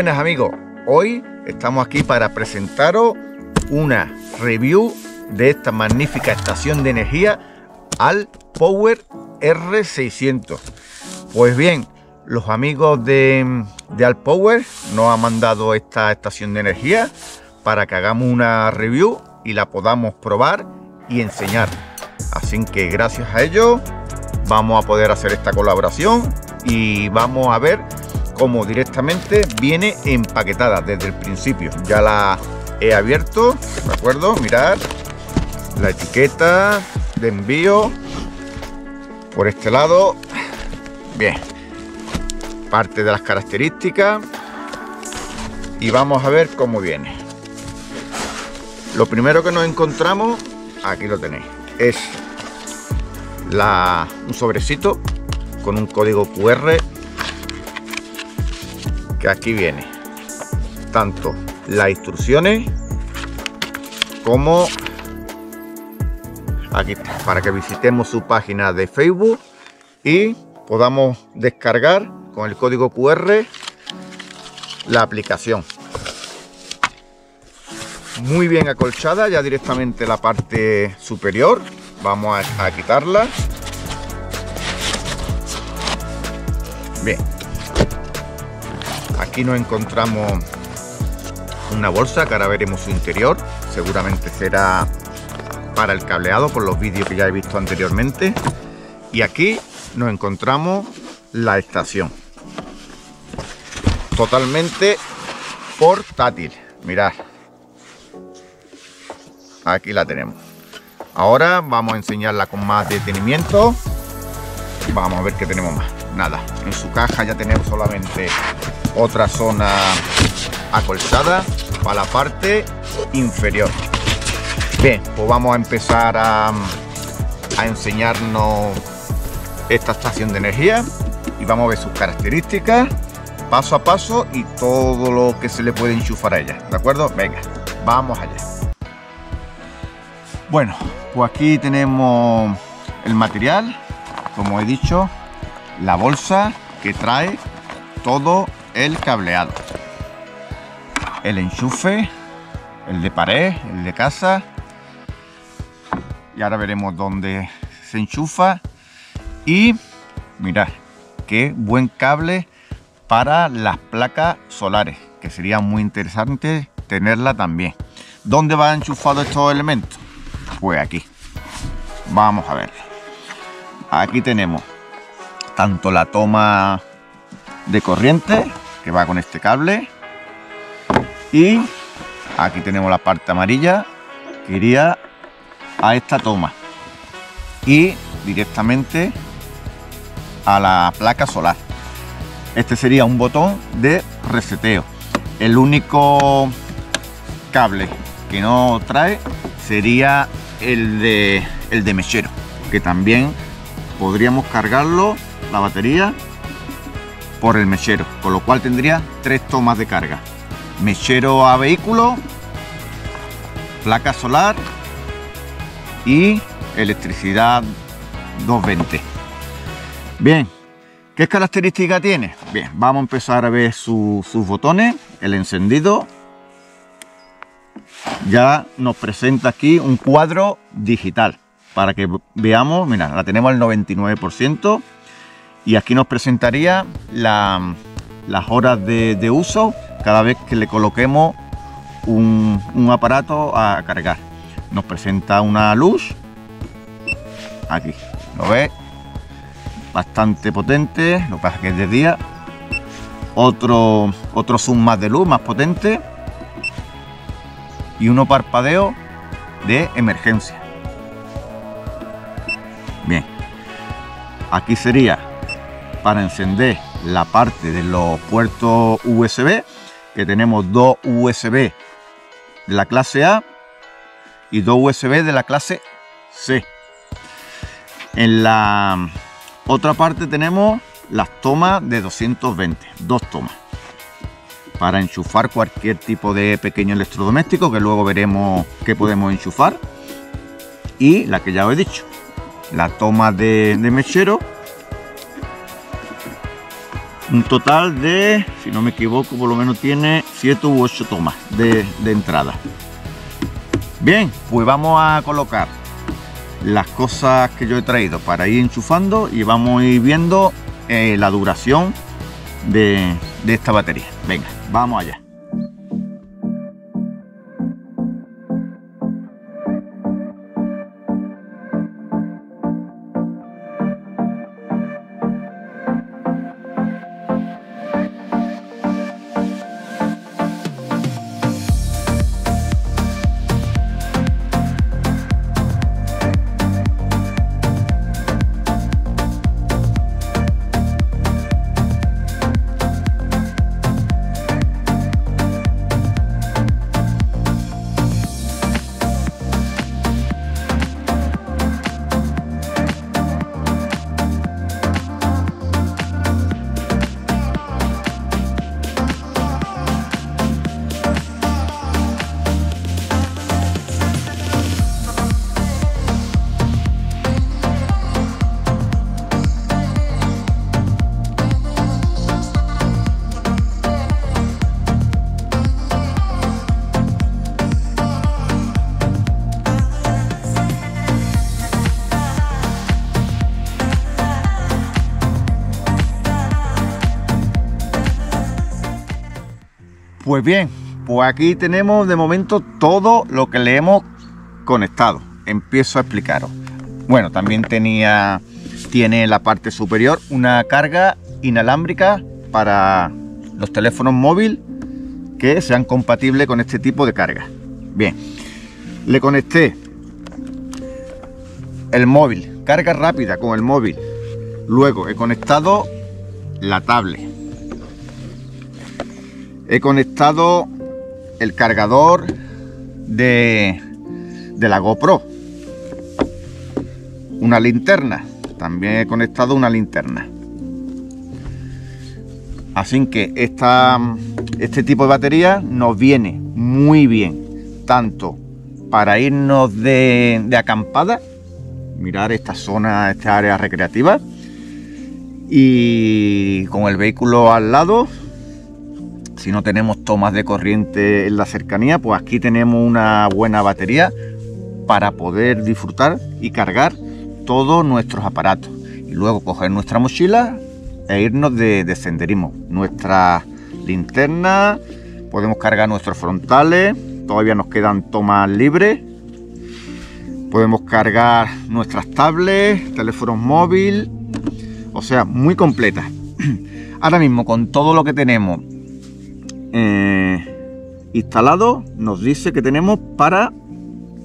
Buenas amigos, hoy estamos aquí para presentaros una review de esta magnífica estación de energía al Power R600. Pues bien, los amigos de, de Alpower nos han mandado esta estación de energía para que hagamos una review y la podamos probar y enseñar. Así que gracias a ellos vamos a poder hacer esta colaboración y vamos a ver cómo directamente viene empaquetada desde el principio. Ya la he abierto, ¿de acuerdo? Mirad la etiqueta de envío por este lado. Bien, parte de las características y vamos a ver cómo viene. Lo primero que nos encontramos, aquí lo tenéis, es la, un sobrecito con un código QR aquí viene. Tanto las instrucciones como aquí para que visitemos su página de Facebook y podamos descargar con el código QR la aplicación. Muy bien acolchada ya directamente la parte superior. Vamos a, quitarla. Bien aquí nos encontramos una bolsa que ahora veremos su interior. Seguramente será para el cableado por los vídeos que ya he visto anteriormente. Y aquí nos encontramos la estación. Totalmente portátil. Mirad. Aquí la tenemos. Ahora vamos a enseñarla con más detenimiento. Vamos a ver qué tenemos más. Nada, en su caja ya tenemos solamente otra zona acolchada para la parte inferior. Bien, pues vamos a empezar a, enseñarnos esta estación de energía y vamos a ver sus características paso a paso y todo lo que se le puede enchufar a ella. ¿De acuerdo? Venga, vamos allá. Bueno, pues aquí tenemos el material, como he dicho, la bolsa que trae todo el cableado. El enchufe, el de pared, el de casa. Y ahora veremos dónde se enchufa. Y mirad, qué buen cable para las placas solares, que sería muy interesante tenerla también. ¿Dónde va enchufado estos elementos? pues aquí vamos a ver aquí tenemos tanto la toma de corriente que va con este cable. Y aquí tenemos la parte amarilla que iría a esta toma. Y directamente a la placa solar. Este sería un botón de reseteo. El único cable que no trae sería el de, el de mechero, que también podríamos cargarlo, la batería, por el mechero, con lo cual tendría tres tomas de carga. Mechero a vehículo, placa solar y electricidad 220. Bien, ¿qué característica tiene? Bien, vamos a empezar a ver sus botones, el encendido, ya nos presenta aquí un cuadro digital para que veamos, mira, la tenemos al 99% y aquí nos presentaría las horas de, uso cada vez que le coloquemos un, aparato a cargar. Nos presenta una luz, aquí, ¿lo ves? Bastante potente, lo que pasa es que es de día. Otro, otro zoom más de luz, más potente y uno parpadeo de emergencia. Bien, aquí sería para encender la parte de los puertos USB, que tenemos dos USB de la clase A y dos USB de la clase C. En la otra parte tenemos las tomas de 220, dos tomas para enchufar cualquier tipo de pequeño electrodoméstico que luego veremos qué podemos enchufar y la que ya os he dicho la toma de, mechero Un total de, si no me equivoco, por lo menos tiene 7 u 8 tomas de, entrada. Bien, pues vamos a colocar las cosas que yo he traído para ir enchufando y vamos a ir viendo eh, la duración de, de esta batería. Venga, vamos allá. Pues bien, pues aquí tenemos de momento todo lo que le hemos conectado. Empiezo a explicaros. Bueno, también tenía, tiene en la parte superior una carga inalámbrica para los teléfonos móviles que sean compatibles con este tipo de carga. Bien, le conecté el móvil, carga rápida con el móvil. Luego he conectado la tablet he conectado el cargador de, de la GoPro. Una linterna. También he conectado una linterna. Así que esta, este tipo de batería nos viene muy bien, tanto para irnos de, de acampada, mirar esta zona, esta área recreativa, y con el vehículo al lado, si no tenemos tomas de corriente en la cercanía, pues aquí tenemos una buena batería para poder disfrutar y cargar todos nuestros aparatos. Y luego coger nuestra mochila e irnos de, de. Nuestra linterna, podemos cargar nuestros frontales, todavía nos quedan tomas libres. Podemos cargar nuestras tablets, teléfonos móviles, o sea, muy completa. Ahora mismo con todo lo que tenemos eh, instalado nos dice que tenemos para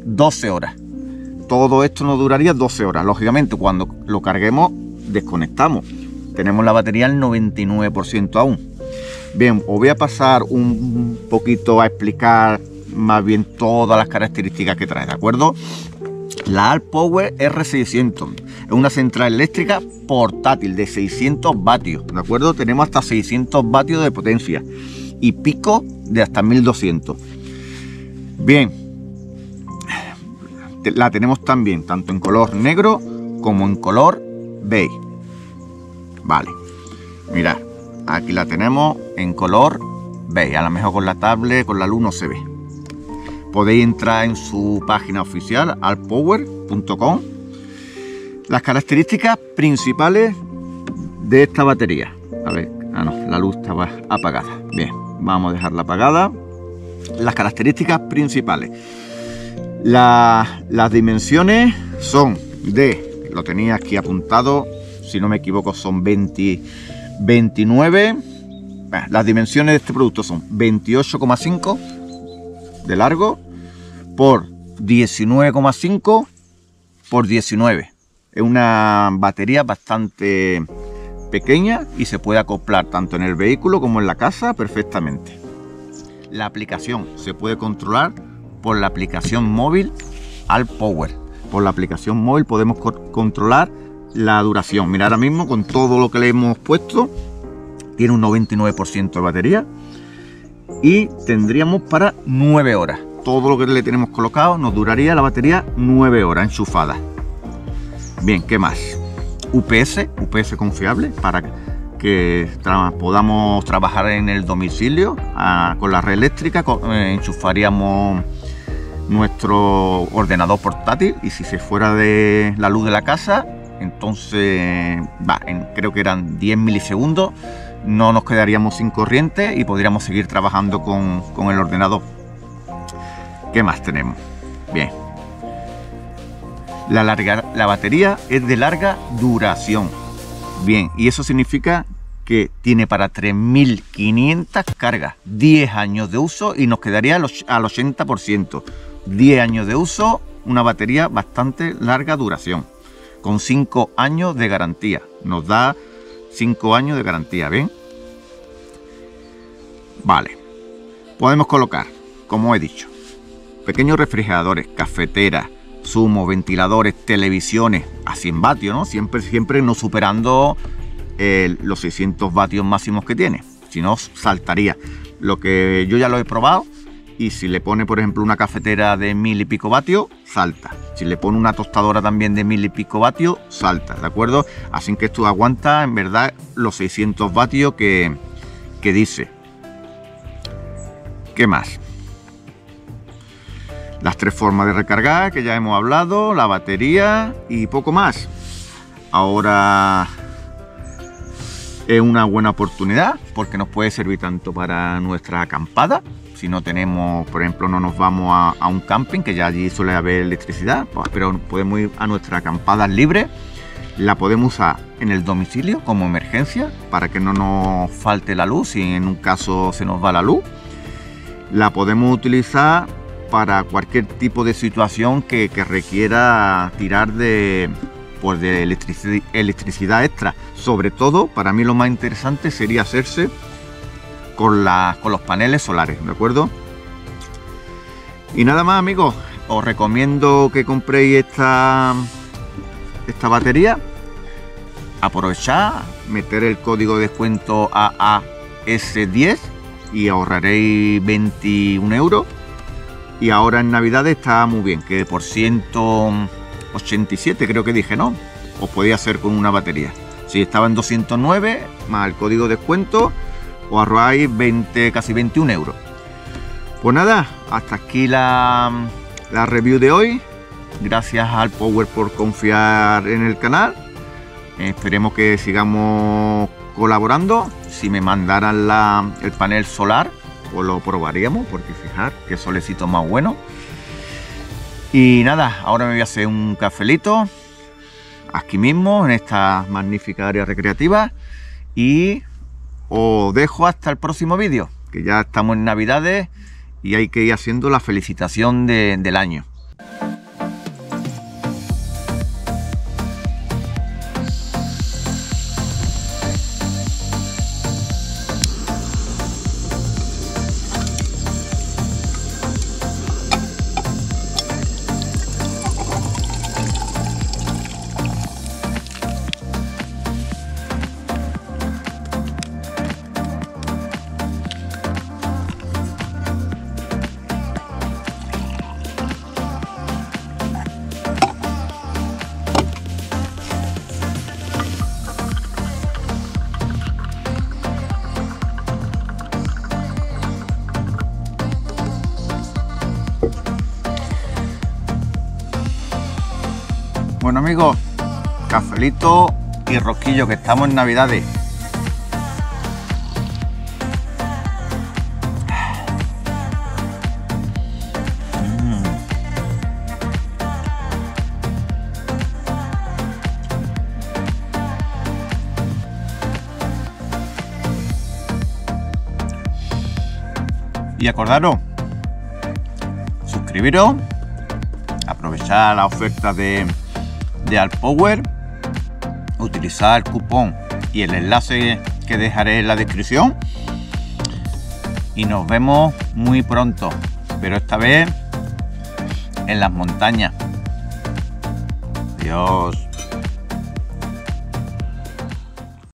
12 horas. Todo esto nos duraría 12 horas. Lógicamente, cuando lo carguemos, desconectamos. Tenemos la batería al 99% aún. Bien, os voy a pasar un poquito a explicar más bien todas las características que trae, ¿de acuerdo? La Alt Power R600 es una central eléctrica portátil de 600 vatios, ¿de acuerdo? Tenemos hasta 600 vatios de potencia y pico de hasta 1200. Bien, la tenemos también tanto en color negro como en color beige. Vale, mirad, aquí la tenemos en color beige. A lo mejor con la tablet, con la luz no se ve. Podéis entrar en su página oficial alpower.com. Las características principales de esta batería. A ver, ah no, la luz estaba apagada. Bien. Vamos a dejarla apagada. Las características principales. las dimensiones son de, lo tenía aquí apuntado, si no me equivoco son 20, 29. Las dimensiones de este producto son 28,5 de largo por 19,5 por 19. Es una batería bastante pequeña y se puede acoplar tanto en el vehículo como en la casa perfectamente. La aplicación se puede controlar por la aplicación móvil al Power. Por la aplicación móvil podemos controlar la duración. Mira, ahora mismo con todo lo que le hemos puesto, tiene un 99% de batería y tendríamos para 9 horas. Todo lo que le tenemos colocado nos duraría la batería 9 horas enchufada. Bien, ¿qué más? UPS, UPS confiable para que podamos trabajar en el domicilio ah, con la red eléctrica, eh, enchufaríamos nuestro ordenador portátil y si se fuera de la luz de la casa, entonces creo que eran 10 milisegundos, no nos quedaríamos sin corriente y podríamos seguir trabajando con, con el ordenador. ¿Qué más tenemos? Bien. La, larga, la batería es de larga duración. Bien, y eso significa que tiene para 3.500 cargas, 10 años de uso y nos quedaría al 80%. 10 años de uso, una batería bastante larga duración, con 5 años de garantía. Nos da 5 años de garantía, ¿ven? Vale. Podemos colocar, como he dicho, pequeños refrigeradores, cafeteras, sumo, ventiladores, televisiones a 100 vatios, ¿no? Siempre, siempre no superando eh, los 600 vatios máximos que tiene. Si no, saltaría. Lo que yo ya lo he probado y si le pone, por ejemplo, una cafetera de mil y pico vatios, salta. Si le pone una tostadora también de mil y pico vatios, salta, ¿de acuerdo? Así que esto aguanta, en verdad, los 600 vatios que, que dice. ¿Qué más? Las tres formas de recargar que ya hemos hablado, la batería y poco más. Ahora es una buena oportunidad porque nos puede servir tanto para nuestra acampada si no tenemos, por ejemplo, no nos vamos a, un camping, que ya allí suele haber electricidad, pues, pero podemos ir a nuestra acampada libre, la podemos usar en el domicilio como emergencia para que no nos falte la luz si en un caso se nos va la luz. La podemos utilizar para cualquier tipo de situación que, requiera tirar de, pues de electricidad extra. Sobre todo, para mí lo más interesante sería hacerse con, con los paneles solares, ¿de acuerdo? Y nada más amigos, os recomiendo que compréis esta, esta batería. Aprovechar, meter el código de descuento AAS10 y ahorraréis 21 euros. Y ahora en Navidad está muy bien, que por 187 creo que dije, ¿no? Os podía hacer con una batería. Si estaba en 209, más el código de descuento, o ahorráis 20, casi 21 euros. Pues nada, hasta aquí la, la review de hoy. Gracias al Power por confiar en el canal. Esperemos que sigamos colaborando. Si me mandaran la, el panel solar, lo probaríamos, porque fijar qué solecito más bueno. Y nada, ahora me voy a hacer un cafelito aquí mismo, en esta magnífica área recreativa. Y os dejo hasta el próximo vídeo, que ya estamos en Navidades y hay que ir haciendo la felicitación del año. Bueno amigos, cafelito y rosquillo, que estamos en Navidades. Mm. Y acordaros, suscribiros, aprovechar la oferta de de Alpower, utilizar el cupón y el enlace que dejaré en la descripción. Y nos vemos muy pronto, pero esta vez en las montañas. Adiós.